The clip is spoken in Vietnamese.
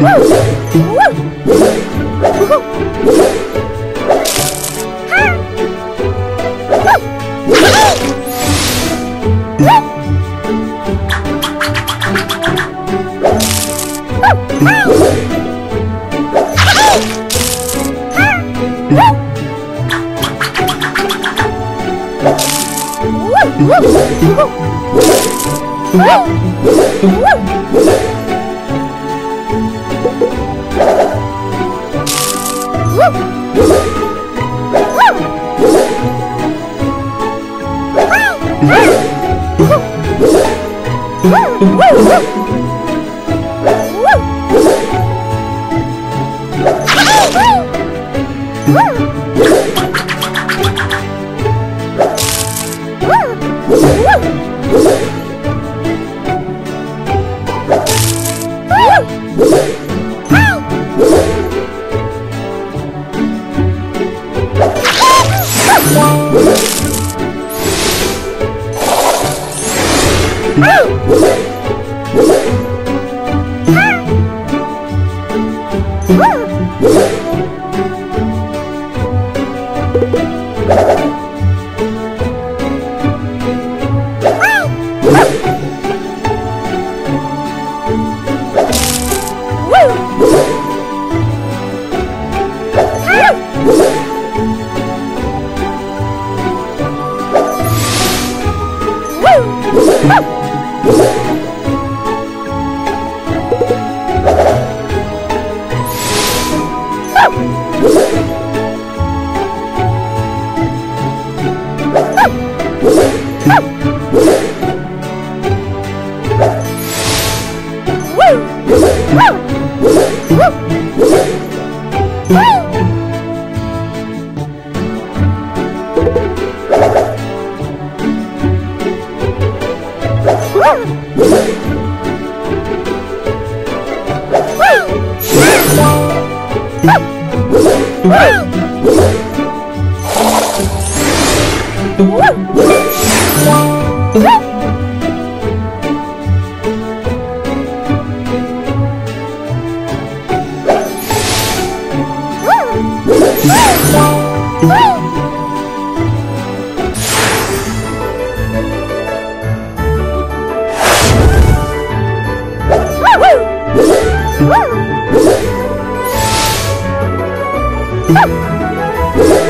Woo! Woo! 哇！啊！哇！ハハ！Woo! 아!